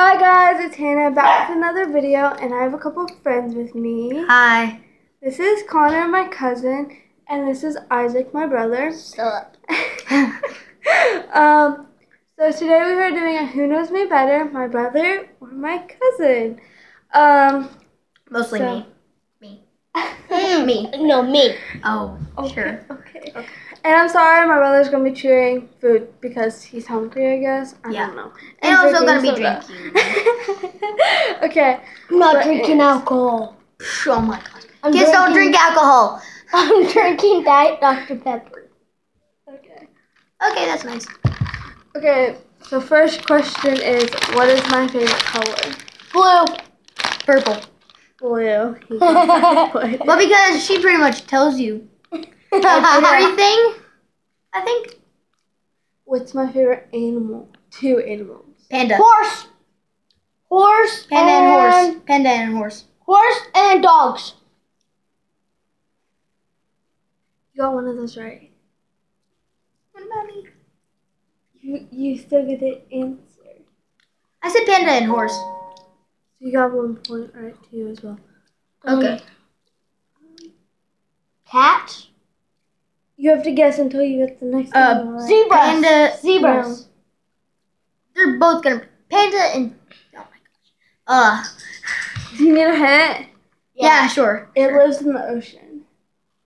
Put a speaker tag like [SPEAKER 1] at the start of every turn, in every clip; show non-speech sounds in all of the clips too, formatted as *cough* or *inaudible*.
[SPEAKER 1] Hi guys, it's Hannah back with another video, and I have a couple of friends with me.
[SPEAKER 2] Hi.
[SPEAKER 1] This is Connor, my cousin, and this is Isaac, my brother.
[SPEAKER 2] Stop. *laughs*
[SPEAKER 1] um, so today we are doing a Who Knows Me Better, my brother or my cousin. Um,
[SPEAKER 2] Mostly
[SPEAKER 1] So-
[SPEAKER 2] me. *laughs* Me.
[SPEAKER 3] No, me.
[SPEAKER 2] Oh,
[SPEAKER 1] okay,
[SPEAKER 2] sure.
[SPEAKER 1] okay. And I'm sorry, my brother's gonna be chewing food because he's hungry, I guess. I
[SPEAKER 2] Yeah.
[SPEAKER 1] don't know.
[SPEAKER 2] And also gonna be
[SPEAKER 1] soda.
[SPEAKER 2] drinking. *laughs*
[SPEAKER 1] okay.
[SPEAKER 3] I'm not
[SPEAKER 1] But
[SPEAKER 3] drinking
[SPEAKER 1] it's-
[SPEAKER 3] alcohol.
[SPEAKER 2] Oh my god.
[SPEAKER 3] I'm
[SPEAKER 2] Kids don't drink alcohol. *laughs*
[SPEAKER 3] I'm drinking Diet Dr. Pepper.
[SPEAKER 1] Okay.
[SPEAKER 2] Okay, that's nice.
[SPEAKER 1] Okay, so first question is what is my favorite color?
[SPEAKER 3] Blue.
[SPEAKER 2] Purple.
[SPEAKER 1] Blue. *laughs* *laughs*
[SPEAKER 2] Well, because she pretty much tells you *laughs* everything. I think
[SPEAKER 1] What's my favorite animal? Two animals.
[SPEAKER 2] panda.
[SPEAKER 3] Horse. Horse.
[SPEAKER 2] Panda and horse. Panda and horse.
[SPEAKER 3] Horse and dogs.
[SPEAKER 1] You got one of those right.
[SPEAKER 2] What about me?
[SPEAKER 1] You you still get the answer.
[SPEAKER 2] I said panda and horse.
[SPEAKER 1] So you got one point right too as well.
[SPEAKER 2] Okay.
[SPEAKER 3] Cat.
[SPEAKER 1] You have to guess until you get the next
[SPEAKER 2] Uh,
[SPEAKER 1] one. right.
[SPEAKER 3] Zebras.
[SPEAKER 2] Panda-
[SPEAKER 3] Zebras.
[SPEAKER 2] They're both gonna panda and oh my gosh. Uh,
[SPEAKER 1] Do you need a hint?
[SPEAKER 2] yeah, sure.
[SPEAKER 1] It lives in the ocean.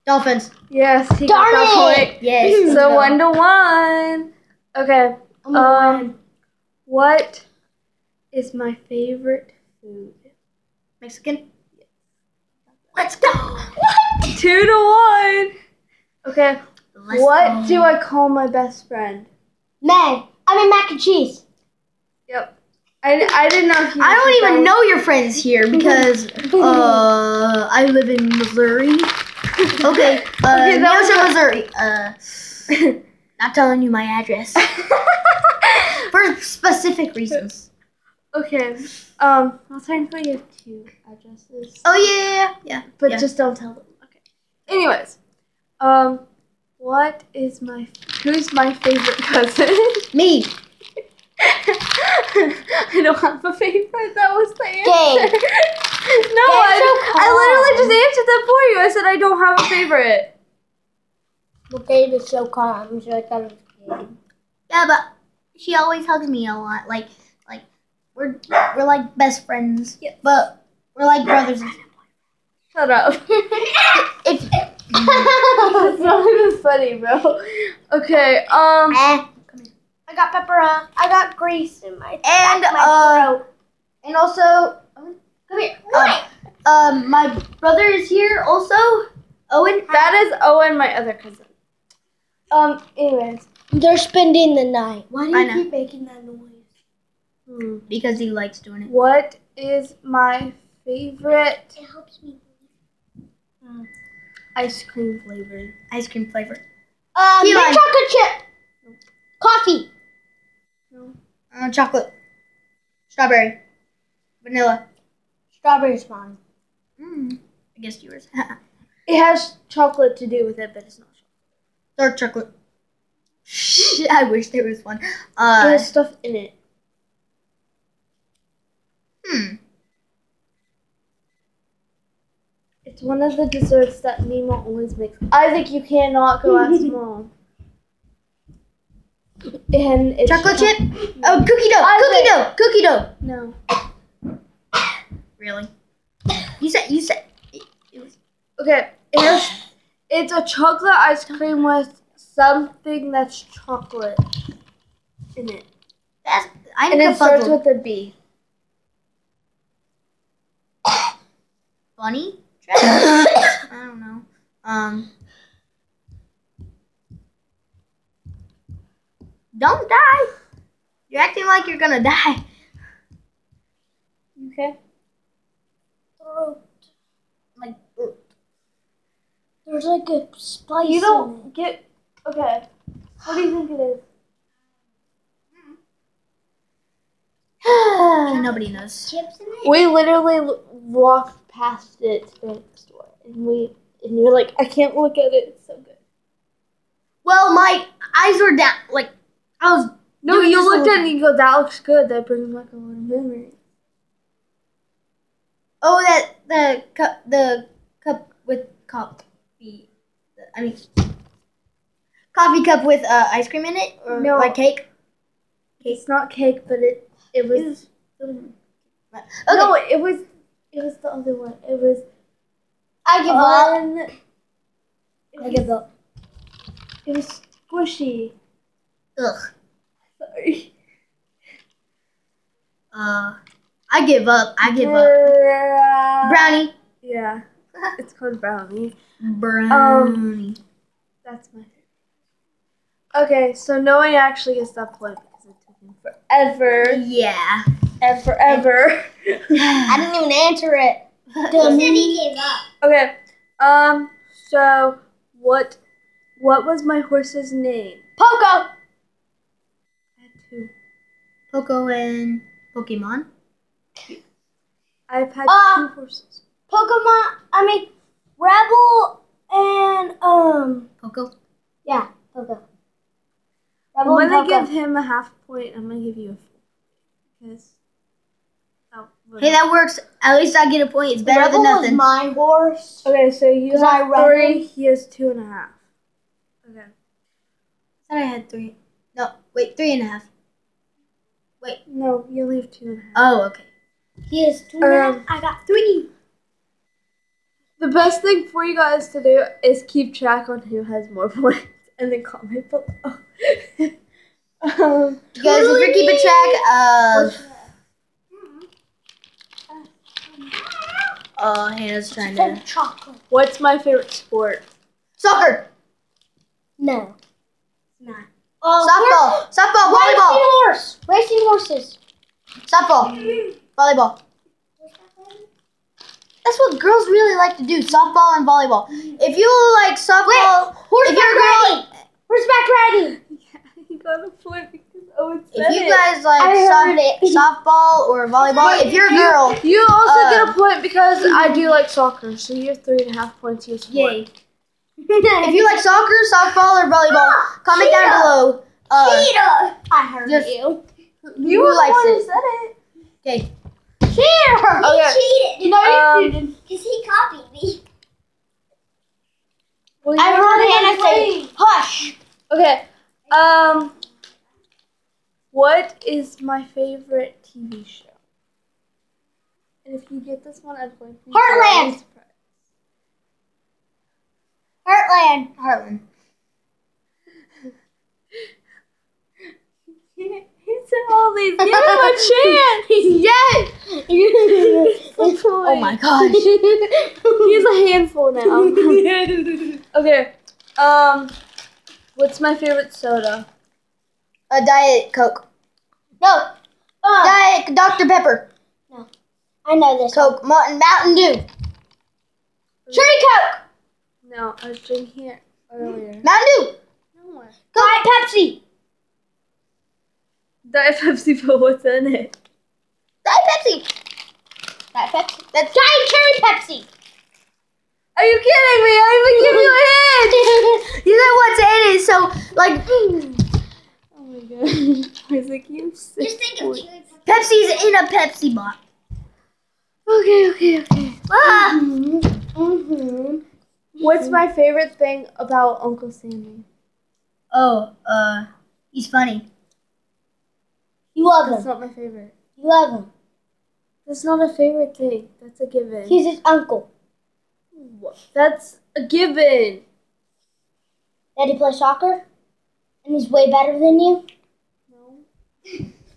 [SPEAKER 2] Dolphins.
[SPEAKER 1] Yes, he
[SPEAKER 3] Darn
[SPEAKER 1] got that
[SPEAKER 3] it!
[SPEAKER 1] point.
[SPEAKER 2] Yes. *laughs*
[SPEAKER 1] So one to one. Okay. Um,
[SPEAKER 3] win.
[SPEAKER 1] what is my favorite food?
[SPEAKER 2] Mexican. Let's go.
[SPEAKER 1] Two to one. Okay.
[SPEAKER 2] Let's
[SPEAKER 1] what
[SPEAKER 2] go.
[SPEAKER 1] do I call my best friend?
[SPEAKER 3] Meg. I mean mac and cheese.
[SPEAKER 1] Yep. I, I didn't know if you.
[SPEAKER 2] I don't even know your friends here because *laughs* uh, I live in Missouri. *laughs* Okay, uh,
[SPEAKER 1] Okay, that was
[SPEAKER 2] Neosho, Missouri. Uh, *laughs* not telling you my address for specific reasons.
[SPEAKER 1] Okay. Um. I'll technically you have two addresses.
[SPEAKER 2] Oh yeah, yeah, yeah, yeah.
[SPEAKER 1] But
[SPEAKER 2] yeah.
[SPEAKER 1] just don't tell them. Okay. Anyways, um, what is my who's my favorite cousin? *laughs*
[SPEAKER 2] me. *laughs*
[SPEAKER 1] I don't have a favorite. That was the answer.
[SPEAKER 3] Dang. *laughs*
[SPEAKER 1] no, I,
[SPEAKER 3] so
[SPEAKER 1] I literally just
[SPEAKER 3] calm.
[SPEAKER 1] answered that for you. I said I don't have a favorite.
[SPEAKER 3] Well, Dave is so calm. So I thought it was.
[SPEAKER 2] Yeah, but she always hugs me a lot. Like, like we're we're like best friends.
[SPEAKER 1] Yes.
[SPEAKER 2] But we're like brothers.
[SPEAKER 1] Shut up. *laughs*
[SPEAKER 2] If
[SPEAKER 1] That's not even funny, bro. Okay. Um.
[SPEAKER 2] Eh.
[SPEAKER 3] I got pepper. uh, I got grease in my
[SPEAKER 2] And
[SPEAKER 3] my
[SPEAKER 2] uh,
[SPEAKER 3] throat.
[SPEAKER 2] and also, come here. Um, um, my brother is here also. Owen.
[SPEAKER 1] That is Owen, my other cousin. Um. Anyways.
[SPEAKER 3] They're spending the night. Why do you keep making that noise?
[SPEAKER 1] Hmm.
[SPEAKER 2] Because he likes doing it.
[SPEAKER 1] What is my favorite
[SPEAKER 3] It helps me.
[SPEAKER 1] ice cream flavor?
[SPEAKER 2] Ice cream flavor.
[SPEAKER 3] Uh,
[SPEAKER 2] Key
[SPEAKER 3] mint chocolate chip. Coffee.
[SPEAKER 1] No.
[SPEAKER 2] Uh, chocolate. Strawberry. Vanilla.
[SPEAKER 3] Strawberry's fine.
[SPEAKER 2] Mm. I guess yours. *laughs*
[SPEAKER 1] It has chocolate to do with it, but it's not chocolate.
[SPEAKER 2] Dark chocolate. Shit, *laughs* I wish there was one.
[SPEAKER 1] it
[SPEAKER 2] Uh,
[SPEAKER 1] has stuff in it.
[SPEAKER 2] Hmm.
[SPEAKER 1] It's one of the desserts that Nemo always makes. I think you cannot go ask *laughs* mom. And it's
[SPEAKER 2] Chocolate chip. Oh, cookie dough.
[SPEAKER 1] I
[SPEAKER 2] Cookie dough. Cookie dough.
[SPEAKER 1] No.
[SPEAKER 2] Really? You said you said. It, it was.
[SPEAKER 1] Okay. It has, it's a chocolate ice cream with something that's chocolate in it.
[SPEAKER 2] That's, I'm
[SPEAKER 1] And it starts with a B.
[SPEAKER 2] Bunny? *coughs* I don't know. Um. Don't die. You're acting like you're gonna die.
[SPEAKER 1] Okay.
[SPEAKER 3] Throat. Like, there's like a spice.
[SPEAKER 1] You don't get. Okay. What do you think it is?
[SPEAKER 2] Nobody knows.
[SPEAKER 3] Chips in it?
[SPEAKER 1] We literally l- walked past it today at the store, and we and you're like, I can't look at it. It's so good.
[SPEAKER 2] Well, my eyes were down. Like I was
[SPEAKER 1] No, you looked at it and you go, that looks good. That brings back a lot of memories.
[SPEAKER 2] Oh, that the cup, the cup with coffee. I mean, coffee cup with uh, ice cream in it, or
[SPEAKER 1] No.
[SPEAKER 2] like cake.
[SPEAKER 1] It's not cake, but it it was.
[SPEAKER 2] Okay.
[SPEAKER 1] No, it was it was the other one. It was
[SPEAKER 3] I give up.
[SPEAKER 1] on. It
[SPEAKER 3] I give up.
[SPEAKER 1] it was squishy.
[SPEAKER 2] Ugh.
[SPEAKER 1] Sorry.
[SPEAKER 2] Uh, I give up. I give up. Brownie.
[SPEAKER 1] Yeah, it's called brownie.
[SPEAKER 2] Brownie.
[SPEAKER 1] That's my favorite. Okay, so Noah actually gets that point because it took him forever
[SPEAKER 2] yeah.
[SPEAKER 1] And forever.
[SPEAKER 3] I didn't even answer it. *laughs* He said he gave up.
[SPEAKER 1] okay, um, so what what was my horse's name?
[SPEAKER 3] Poco.
[SPEAKER 1] I had two.
[SPEAKER 2] Poco and Pokemon.
[SPEAKER 1] I've had
[SPEAKER 3] Uh,
[SPEAKER 1] two horses.
[SPEAKER 3] Pokemon. I mean, Rebel and um.
[SPEAKER 2] Poco.
[SPEAKER 3] Yeah, Poco.
[SPEAKER 1] I'm gonna give him a half point. I'm gonna give you a full because. That was-
[SPEAKER 2] Hey, that works. At least I get a point. It's better
[SPEAKER 3] Rebel
[SPEAKER 2] than
[SPEAKER 3] was
[SPEAKER 2] nothing.
[SPEAKER 3] my horse.
[SPEAKER 1] Okay, so you
[SPEAKER 3] 'Cause
[SPEAKER 1] have
[SPEAKER 3] I
[SPEAKER 1] three.
[SPEAKER 3] them.
[SPEAKER 1] He has two and a half. Okay.
[SPEAKER 2] I thought I had three. No, wait, three and a half. Wait.
[SPEAKER 1] No, you only have two and a half.
[SPEAKER 2] Oh, okay.
[SPEAKER 3] He has two. and a half.
[SPEAKER 1] Um,
[SPEAKER 3] I got three.
[SPEAKER 1] The best thing for you guys to do is keep track on who has more *laughs* points and then comment below. *laughs* um,
[SPEAKER 2] You guys, if you're keeping track of. Oh, Hannah's trying to.
[SPEAKER 3] Some chocolate.
[SPEAKER 1] what's my favorite sport?
[SPEAKER 2] Soccer,
[SPEAKER 3] No. It's not. Oh,
[SPEAKER 2] softball, softball,
[SPEAKER 3] Racing
[SPEAKER 2] volleyball,
[SPEAKER 3] horse. Racing horses.
[SPEAKER 2] softball, volleyball. That's what girls really like to do: softball and volleyball. If you like softball,
[SPEAKER 3] Horseback
[SPEAKER 2] if you're a girl,
[SPEAKER 3] riding. Horseback riding.
[SPEAKER 1] Yeah, *laughs* you got a Owen said
[SPEAKER 2] if you guys like
[SPEAKER 3] it.
[SPEAKER 2] soft, softball or volleyball, if you're a girl,
[SPEAKER 1] You also
[SPEAKER 2] Uh,
[SPEAKER 1] get a point because I do like soccer, so you have three and a half points. You have
[SPEAKER 2] yay. *laughs* If you like soccer, softball, or volleyball, comment down below. Uh,
[SPEAKER 3] Cheetah. I heard
[SPEAKER 2] just-
[SPEAKER 3] you.
[SPEAKER 1] You
[SPEAKER 2] who likes it?
[SPEAKER 1] said it.
[SPEAKER 2] Okay.
[SPEAKER 3] Cheetah.
[SPEAKER 1] Okay.
[SPEAKER 3] He cheated.
[SPEAKER 1] No, you
[SPEAKER 2] Um,
[SPEAKER 1] didn't.
[SPEAKER 3] Because he copied me.
[SPEAKER 1] Well,
[SPEAKER 3] I heard
[SPEAKER 1] were the
[SPEAKER 3] Hannah
[SPEAKER 1] one
[SPEAKER 3] say, hush.
[SPEAKER 1] Okay. Um. What is my favorite TV show? And if you get this one, I'm going to be
[SPEAKER 3] Heartland.
[SPEAKER 1] surprised.
[SPEAKER 3] Heartland.
[SPEAKER 2] Heartland. *laughs*
[SPEAKER 1] he said all these. Give him a chance. *laughs*
[SPEAKER 2] yes. *laughs*
[SPEAKER 1] oh
[SPEAKER 2] Oh my gosh.
[SPEAKER 1] He's a handful now. okay. Um. What's my favorite soda?
[SPEAKER 2] A diet Coke.
[SPEAKER 3] No. Uh,
[SPEAKER 2] Diet Dr Pepper. No.
[SPEAKER 3] I know this.
[SPEAKER 2] Coke. Mountain Mountain Dew.
[SPEAKER 3] Cherry Coke.
[SPEAKER 1] No, I was drinking it earlier.
[SPEAKER 2] Mountain Dew.
[SPEAKER 1] No. More.
[SPEAKER 3] Diet Pepsi.
[SPEAKER 1] Diet Pepsi, but what's in it?
[SPEAKER 2] Diet Pepsi.
[SPEAKER 3] Diet Pepsi.
[SPEAKER 2] That's
[SPEAKER 3] Diet Cherry Pepsi.
[SPEAKER 1] Are you kidding me? I even give you a hint. *laughs*
[SPEAKER 2] you know what's in it, so like
[SPEAKER 1] Oh my god. *laughs* I was like, you sick
[SPEAKER 3] Just think of
[SPEAKER 1] boy.
[SPEAKER 3] Cherry
[SPEAKER 2] Pepsi's in a Pepsi box.
[SPEAKER 1] Okay, okay, okay.
[SPEAKER 2] Ah.
[SPEAKER 3] Mm-hmm.
[SPEAKER 1] What's my favorite thing about Uncle Sammy?
[SPEAKER 2] Oh, uh, he's funny.
[SPEAKER 3] You love
[SPEAKER 1] That's
[SPEAKER 3] him.
[SPEAKER 1] That's not my favorite.
[SPEAKER 3] You love him.
[SPEAKER 1] That's not a favorite thing. That's a given.
[SPEAKER 3] He's his uncle.
[SPEAKER 1] What? That's a given.
[SPEAKER 3] That he plays soccer, and he's way better than you.
[SPEAKER 1] No.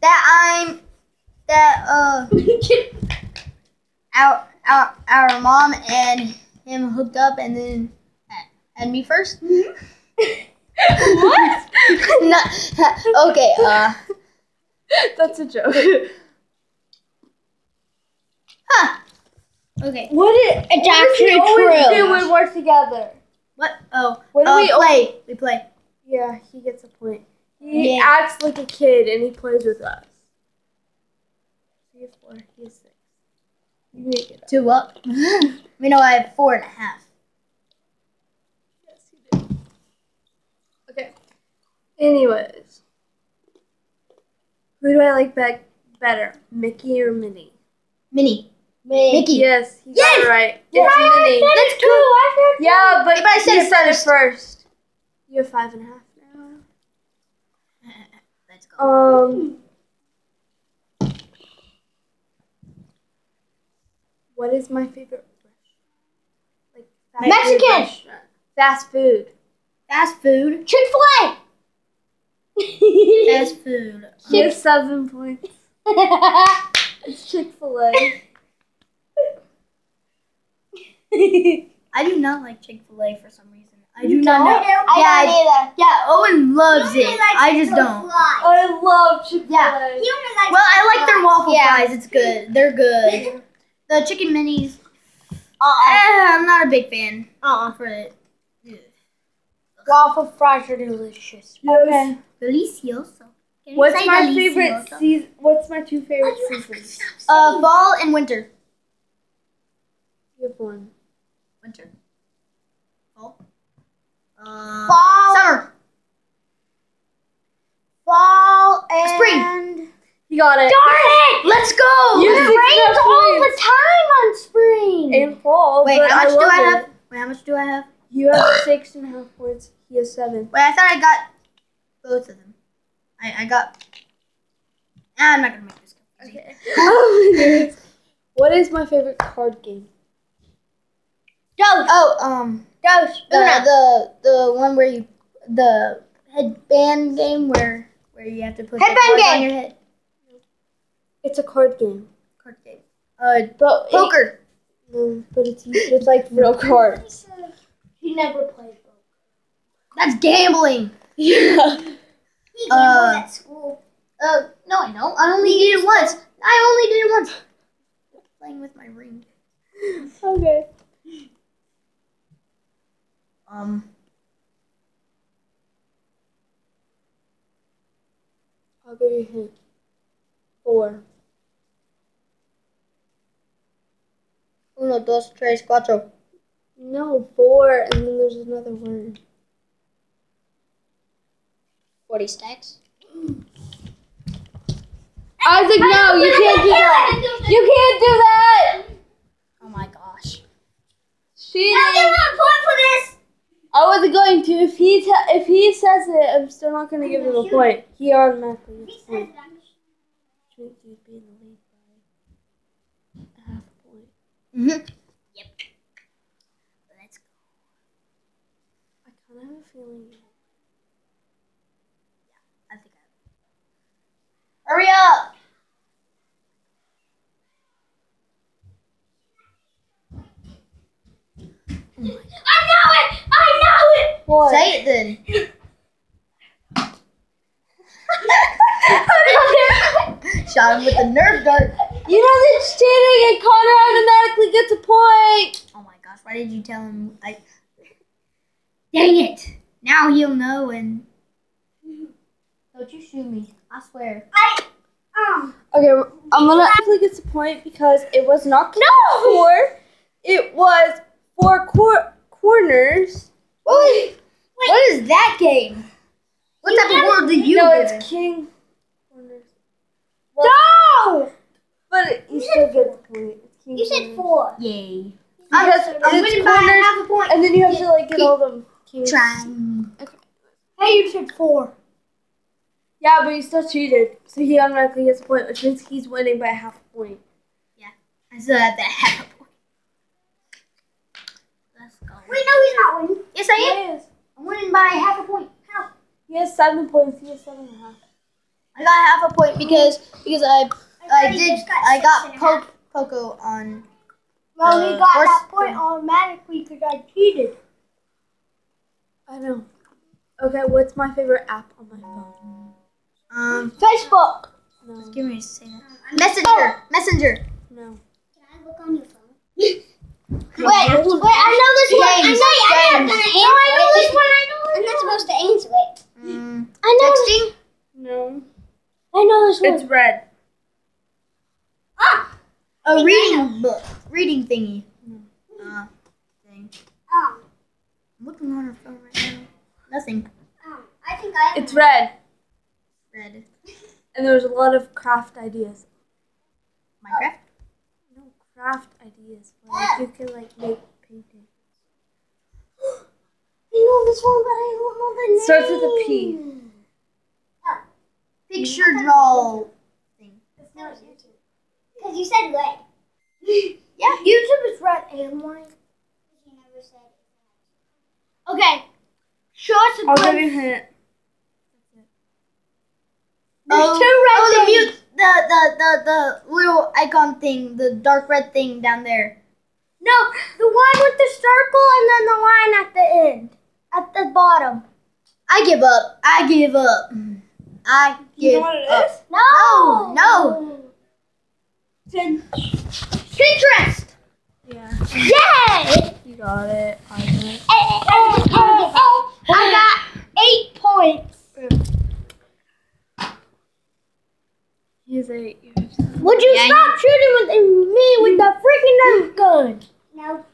[SPEAKER 2] That I'm that uh our our our mom and him hooked up and then had- had me first.
[SPEAKER 1] what? *laughs*
[SPEAKER 2] no, okay, uh,
[SPEAKER 1] That's a joke.
[SPEAKER 2] huh. Okay.
[SPEAKER 1] What is?
[SPEAKER 3] It's
[SPEAKER 1] what does he
[SPEAKER 3] actually
[SPEAKER 1] always
[SPEAKER 3] true.
[SPEAKER 1] do when we're together?
[SPEAKER 2] What? Oh,
[SPEAKER 1] What do
[SPEAKER 2] uh,
[SPEAKER 1] we al-
[SPEAKER 2] play? We play.
[SPEAKER 1] Yeah, he gets a point. He
[SPEAKER 3] Yeah.
[SPEAKER 1] acts like a kid and he plays with us. He has four. He has six. You make it up.
[SPEAKER 2] Two up. *laughs* we know I have four and a half.
[SPEAKER 1] Yes, you do. Okay. Anyways. Who do I like be- better, Mickey or Minnie?
[SPEAKER 2] Minnie.
[SPEAKER 3] Me.
[SPEAKER 2] Mickey.
[SPEAKER 1] Yes, he got it right.
[SPEAKER 3] Yeah,
[SPEAKER 1] It's Minnie.
[SPEAKER 2] Let's go.
[SPEAKER 1] Yeah, but,
[SPEAKER 2] But I said
[SPEAKER 1] you
[SPEAKER 2] it
[SPEAKER 1] said
[SPEAKER 2] first.
[SPEAKER 1] it first. You have five and a half now. *laughs*
[SPEAKER 2] Let's go.
[SPEAKER 1] Um, what is my favorite? Like fast
[SPEAKER 3] Mexican.
[SPEAKER 1] Food. Fast food.
[SPEAKER 2] Fast food.
[SPEAKER 3] Chick Fil A. *laughs*
[SPEAKER 2] Fast food. *laughs*
[SPEAKER 1] You have seven points. It's Chick Fil A.
[SPEAKER 2] I do not like Chick Fil A for some reason. I do not know.
[SPEAKER 3] I
[SPEAKER 2] yeah,
[SPEAKER 3] don't either.
[SPEAKER 2] yeah. Owen loves it. I just don't.
[SPEAKER 1] I love Chick Fil A.
[SPEAKER 2] Yeah. Well, I like their waffle
[SPEAKER 3] Yeah.
[SPEAKER 2] fries. It's good. They're good. *laughs* The chicken minis.
[SPEAKER 3] Uh-uh.
[SPEAKER 2] Eh, I'm not a big fan
[SPEAKER 3] Uh-uh.
[SPEAKER 2] for it.
[SPEAKER 3] Waffle fries are delicious.
[SPEAKER 1] Okay.
[SPEAKER 2] Delicioso. Can you
[SPEAKER 1] What's my
[SPEAKER 2] delicioso?
[SPEAKER 1] favorite season? What's my two favorite seasons?
[SPEAKER 2] Uh, fall and winter.
[SPEAKER 1] You have one.
[SPEAKER 2] Winter. Fall. Uh,
[SPEAKER 3] Fall.
[SPEAKER 2] Summer.
[SPEAKER 3] Fall and
[SPEAKER 2] Spring.
[SPEAKER 1] You got it.
[SPEAKER 3] Darn it!
[SPEAKER 2] Let's go.
[SPEAKER 1] You
[SPEAKER 3] It rains all the time on spring.
[SPEAKER 1] And fall.
[SPEAKER 2] Wait,
[SPEAKER 1] but
[SPEAKER 2] how much do
[SPEAKER 1] love
[SPEAKER 2] I
[SPEAKER 1] it.
[SPEAKER 2] have? Wait, how much do I have?
[SPEAKER 1] You have six and a half points. He has seven.
[SPEAKER 2] Wait, I thought I got both of them. I, I got. Ah, I'm not gonna make this.
[SPEAKER 1] Okay. *laughs* what is my favorite card game?
[SPEAKER 3] Dos.
[SPEAKER 2] Oh, um,
[SPEAKER 3] Dos.
[SPEAKER 2] the, the the one where you the headband game where where you have to put
[SPEAKER 3] Headband
[SPEAKER 2] cards on your head.
[SPEAKER 1] It's a card game.
[SPEAKER 2] Card game. Uh,
[SPEAKER 1] But it-
[SPEAKER 2] poker.
[SPEAKER 1] no, but it's it's like real cards.
[SPEAKER 3] He never played poker.
[SPEAKER 2] That's gambling.
[SPEAKER 1] Yeah. *laughs*
[SPEAKER 3] He
[SPEAKER 2] Uh,
[SPEAKER 3] at school.
[SPEAKER 2] Uh, no, I don't. I only did it once. I only did it once. Playing with my ring. *laughs*
[SPEAKER 1] Okay.
[SPEAKER 2] Um,
[SPEAKER 1] I'll give you a hint. Four.
[SPEAKER 2] uno, dos, tres, cuatro.
[SPEAKER 1] No, four, and then there's another word.
[SPEAKER 2] Forty stacks.
[SPEAKER 1] Isaac, no, you can't do that. You can't do that.
[SPEAKER 2] Oh my gosh.
[SPEAKER 1] Cheating.
[SPEAKER 3] I'll give a point for this.
[SPEAKER 1] I wasn't going to. If he te- if he says it, I'm still not going to give him a point. He automatically gets a point. Which means you'd be in the lead by a half a point.
[SPEAKER 2] Mm-hmm. Yep. Let's go.
[SPEAKER 1] I kind of have a feeling.
[SPEAKER 2] Yeah, I think I. Hurry up!
[SPEAKER 3] I know it. I know it.
[SPEAKER 1] What?
[SPEAKER 2] Say it then. Shot him with the Nerf dart.
[SPEAKER 1] You know that's cheating, and Connor automatically gets a point.
[SPEAKER 2] Oh my gosh! Why did you tell him? I. Dang it! Now he'll know and. Don't you shoot me! I swear.
[SPEAKER 3] I. Um.
[SPEAKER 1] Okay, I'm gonna actually get a point because it was not
[SPEAKER 3] No.
[SPEAKER 1] four. It was four cor- corners.
[SPEAKER 2] What? What is that game? What
[SPEAKER 3] You
[SPEAKER 2] type of
[SPEAKER 3] never-
[SPEAKER 2] world did you
[SPEAKER 1] no,
[SPEAKER 2] live in?
[SPEAKER 1] it's king corners.
[SPEAKER 3] No.
[SPEAKER 1] But you still get a point. King
[SPEAKER 3] You said four.
[SPEAKER 2] Yay!
[SPEAKER 1] Because
[SPEAKER 2] I'm
[SPEAKER 1] it's
[SPEAKER 2] winning by
[SPEAKER 1] corners,
[SPEAKER 2] half a point.
[SPEAKER 1] and then you have to like get all them kings.
[SPEAKER 2] Trying.
[SPEAKER 3] Hey, you said four.
[SPEAKER 1] Yeah, but you still cheated, so he automatically gets a point, which means he's winning by half a point.
[SPEAKER 2] Yeah, I still have that half a point. Let's go.
[SPEAKER 3] Wait, no, he's not winning.
[SPEAKER 2] Yes, I am.
[SPEAKER 1] Yes.
[SPEAKER 3] I'm winning by half a point. How?
[SPEAKER 1] He has seven points. He has seven and a half.
[SPEAKER 2] I got half a point because because I I
[SPEAKER 3] thought he
[SPEAKER 2] did
[SPEAKER 3] got
[SPEAKER 2] I got
[SPEAKER 3] and a
[SPEAKER 2] Poco on.
[SPEAKER 3] Well,
[SPEAKER 2] Uh,
[SPEAKER 3] he got that point
[SPEAKER 2] thing.
[SPEAKER 3] automatically because I cheated.
[SPEAKER 1] I know. Okay, what's my favorite app on my phone?
[SPEAKER 2] Um,
[SPEAKER 3] Facebook.
[SPEAKER 1] No.
[SPEAKER 2] give me a second. Messenger, messenger.
[SPEAKER 1] No.
[SPEAKER 3] Can I look on your phone? *laughs* wait, wait, I know this one. I know, I know.
[SPEAKER 2] games.
[SPEAKER 3] No, I know this one. I know. I'm not supposed to answer it.
[SPEAKER 2] Mm,
[SPEAKER 3] I know.
[SPEAKER 2] texting.
[SPEAKER 1] No.
[SPEAKER 3] I know this one.
[SPEAKER 1] It's red.
[SPEAKER 3] ah.
[SPEAKER 2] A reading book, reading thingy. Uh, thing.
[SPEAKER 3] Um,
[SPEAKER 2] I'm looking on her phone right now. Nothing.
[SPEAKER 3] um, I think I.
[SPEAKER 1] It's red.
[SPEAKER 2] Red.
[SPEAKER 1] and there's a lot of craft ideas.
[SPEAKER 2] Minecraft.
[SPEAKER 1] No craft ideas. Like you can like make paintings. *gasps*
[SPEAKER 3] I know this one, but I don't know the name.
[SPEAKER 1] Starts with a P.
[SPEAKER 2] Uh, picture draw. Thing.
[SPEAKER 3] It's not YouTube. Because you said red. *gasps*
[SPEAKER 2] Yeah.
[SPEAKER 3] YouTube is red and white. You never said Okay. Show us a
[SPEAKER 1] I'll give you a hint.
[SPEAKER 3] There's
[SPEAKER 2] oh,
[SPEAKER 3] two red
[SPEAKER 2] oh, the mute, the, the the the little icon thing, the dark red thing down there.
[SPEAKER 3] No, the one with the circle and then the line at the end. At the bottom.
[SPEAKER 2] I give up. I give up. I give
[SPEAKER 1] You know what it
[SPEAKER 2] up.
[SPEAKER 1] is?
[SPEAKER 3] No.
[SPEAKER 2] No, Pinterest.
[SPEAKER 1] Yeah.
[SPEAKER 3] Yay!
[SPEAKER 1] You got it. I got it.
[SPEAKER 3] Eh, eh, eh, I got eight points.
[SPEAKER 1] He's eight.
[SPEAKER 3] Would you
[SPEAKER 2] Yeah,
[SPEAKER 3] stop shooting with me with the freaking Nerf gun? No.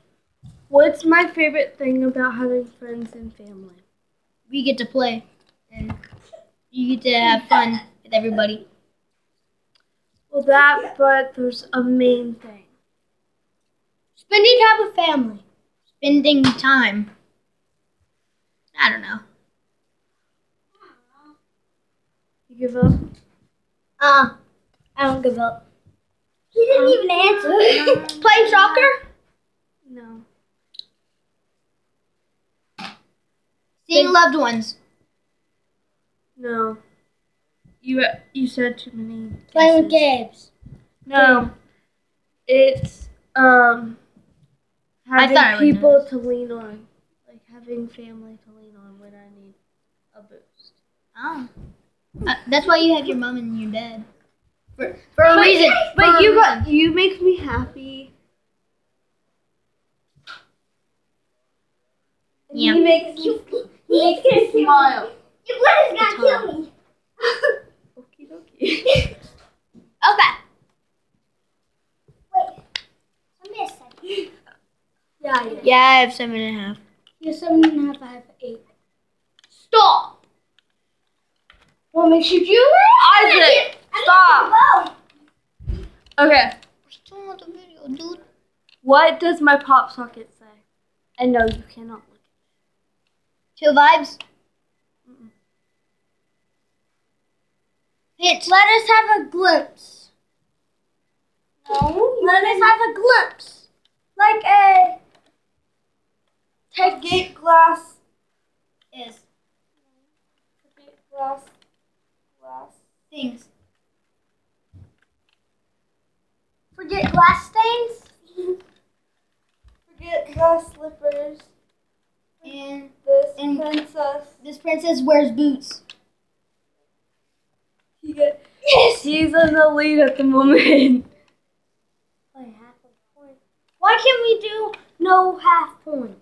[SPEAKER 1] What's my favorite thing about having friends and family?
[SPEAKER 2] We get to play, and you get to have fun with everybody.
[SPEAKER 1] Well, that, but there's a main thing.
[SPEAKER 3] Spending time with family.
[SPEAKER 2] Spending time. I don't know.
[SPEAKER 1] You give up?
[SPEAKER 3] Uh, I don't give up. He didn't even answer. *laughs* Playing soccer?
[SPEAKER 1] No.
[SPEAKER 2] Seeing loved ones.
[SPEAKER 1] No. You you said too many.
[SPEAKER 3] Playing with games.
[SPEAKER 1] No. It's um having
[SPEAKER 2] thought I would
[SPEAKER 1] people to lean on. Like having family to lean on when I need a boost.
[SPEAKER 2] Oh. Uh, that's why you have your mom and your dad. For, for a reason.
[SPEAKER 1] But
[SPEAKER 2] For a
[SPEAKER 1] you got you make me happy.
[SPEAKER 2] Yeah.
[SPEAKER 1] You make me
[SPEAKER 3] He makes me
[SPEAKER 1] smile.
[SPEAKER 3] You what is gonna kill me?
[SPEAKER 1] Okie dokie. *laughs*
[SPEAKER 2] Okay.
[SPEAKER 3] Wait. I missed second. Yeah, yeah.
[SPEAKER 2] Yeah, I have seven and a half.
[SPEAKER 3] You're seven and a half, I have eight. Stop! What makes you do that?
[SPEAKER 1] Isaac,
[SPEAKER 3] I
[SPEAKER 1] stop. Okay.
[SPEAKER 2] Still on the video, dude.
[SPEAKER 1] What does my pop socket say? And no, you cannot look.
[SPEAKER 2] Chill vibes. Hint.
[SPEAKER 3] Let us have a glimpse. No. Let us have a glimpse. Like a. Take
[SPEAKER 1] Gate glass.
[SPEAKER 2] Is
[SPEAKER 1] Gate glass. Glass.
[SPEAKER 2] things.
[SPEAKER 3] Forget glass stains.
[SPEAKER 1] Forget glass slippers.
[SPEAKER 2] And
[SPEAKER 1] This
[SPEAKER 2] And-
[SPEAKER 1] princess.
[SPEAKER 2] this princess wears boots.
[SPEAKER 1] He get, He's in the lead at the moment.
[SPEAKER 3] Play half a point. Why can't we do no half points?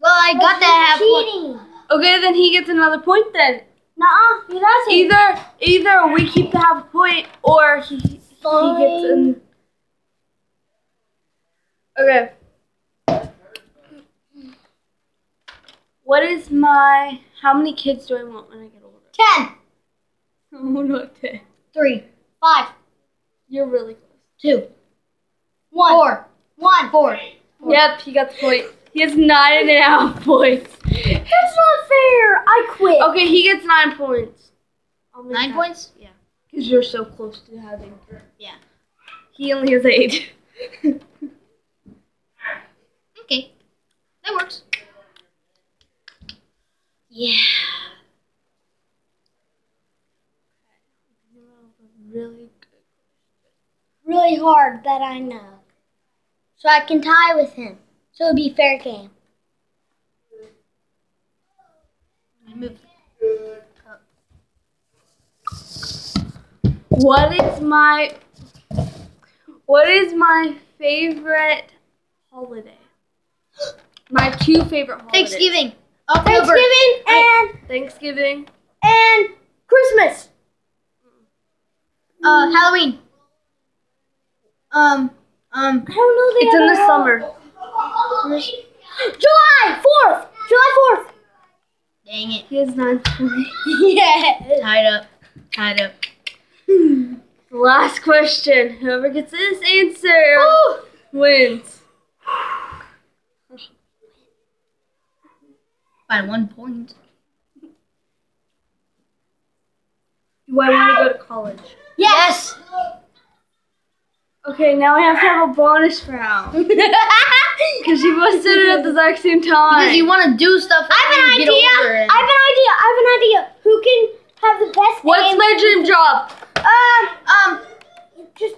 [SPEAKER 2] Well, I got that half one.
[SPEAKER 3] cheating.
[SPEAKER 1] Okay, then he gets another point then.
[SPEAKER 3] Nuh-uh, he doesn't.
[SPEAKER 1] Either either we keep the half point or he he gets an Okay. What is my how many kids do I want when I get older?
[SPEAKER 2] Ten.
[SPEAKER 1] Oh not ten.
[SPEAKER 2] Three. Five.
[SPEAKER 1] You're really close.
[SPEAKER 2] Two. One. Four. One. Four.
[SPEAKER 1] Yep, he got the point. He has nine and a half *laughs* points.
[SPEAKER 3] That's not fair. I quit.
[SPEAKER 1] Okay, he gets nine points.
[SPEAKER 2] Nine
[SPEAKER 1] that-
[SPEAKER 2] points?
[SPEAKER 1] Yeah. Because you're so close to having.
[SPEAKER 2] Yeah.
[SPEAKER 1] He only has eight. *laughs*
[SPEAKER 2] That works. Yeah.
[SPEAKER 1] really good.
[SPEAKER 3] Really hard that I know. So I can tie with him. So it'll be fair game.
[SPEAKER 2] I.
[SPEAKER 1] What is my What is my favorite holiday? *gasps* My two favorite holidays.
[SPEAKER 2] Thanksgiving. October.
[SPEAKER 3] Thanksgiving and
[SPEAKER 1] Thanksgiving.
[SPEAKER 3] and Christmas.
[SPEAKER 2] Uh, Halloween. Um, um,
[SPEAKER 3] I don't know the
[SPEAKER 1] It's in
[SPEAKER 3] other
[SPEAKER 1] the summer.
[SPEAKER 3] July fourth. July fourth.
[SPEAKER 2] dang it.
[SPEAKER 1] He has nine *laughs*
[SPEAKER 3] yeah.
[SPEAKER 2] Tied up. Tied up.
[SPEAKER 1] Last question. Whoever gets this answer wins.
[SPEAKER 2] By one point.
[SPEAKER 1] Do I want to go to college?
[SPEAKER 2] Yes.
[SPEAKER 1] Okay, now we have to have a bonus round. *laughs* Because you both did it at the exact same time.
[SPEAKER 2] Because you want to do stuff.
[SPEAKER 3] I have an idea.
[SPEAKER 2] Get older and-
[SPEAKER 3] I have an idea. I have an idea. Who can have the best
[SPEAKER 1] What's
[SPEAKER 3] aim?
[SPEAKER 1] my dream job?
[SPEAKER 3] Um,
[SPEAKER 2] um.
[SPEAKER 3] just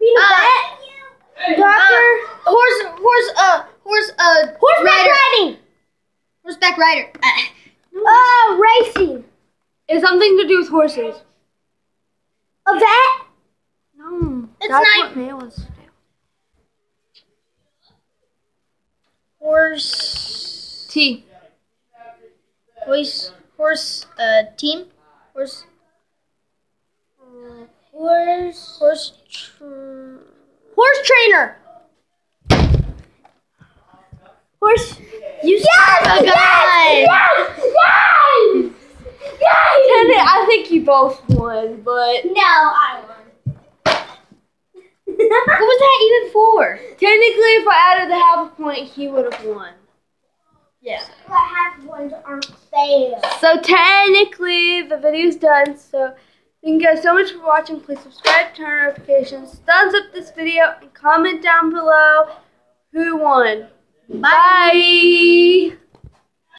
[SPEAKER 3] being a
[SPEAKER 2] Uh,
[SPEAKER 3] vet, doctor,
[SPEAKER 2] Uh, horse, horse, uh, horse, uh,
[SPEAKER 3] horseback
[SPEAKER 2] rider.
[SPEAKER 3] riding,
[SPEAKER 2] Horseback rider. Uh,
[SPEAKER 3] racing,
[SPEAKER 1] It's something to do with horses.
[SPEAKER 3] a vet.
[SPEAKER 1] No,
[SPEAKER 2] It's
[SPEAKER 1] that's
[SPEAKER 2] not-
[SPEAKER 1] what May wants to do.
[SPEAKER 2] horse.
[SPEAKER 1] T.
[SPEAKER 2] Horse. Horse. Uh, team. Horse. Horse. Horse. Tr-
[SPEAKER 3] Horse trainer. Horse.
[SPEAKER 2] You yes!
[SPEAKER 3] Yes! Yes! Yes!
[SPEAKER 1] Tenny, I think you both won, but
[SPEAKER 3] No, I won.
[SPEAKER 2] What was that even for?
[SPEAKER 1] technically, if I added the half a point, he would have won.
[SPEAKER 2] Yeah.
[SPEAKER 3] Half ones aren't fair.
[SPEAKER 1] So technically, the video's done. So thank you guys so much for watching. Please subscribe, turn on notifications, thumbs up this video, and comment down below who won. Bye.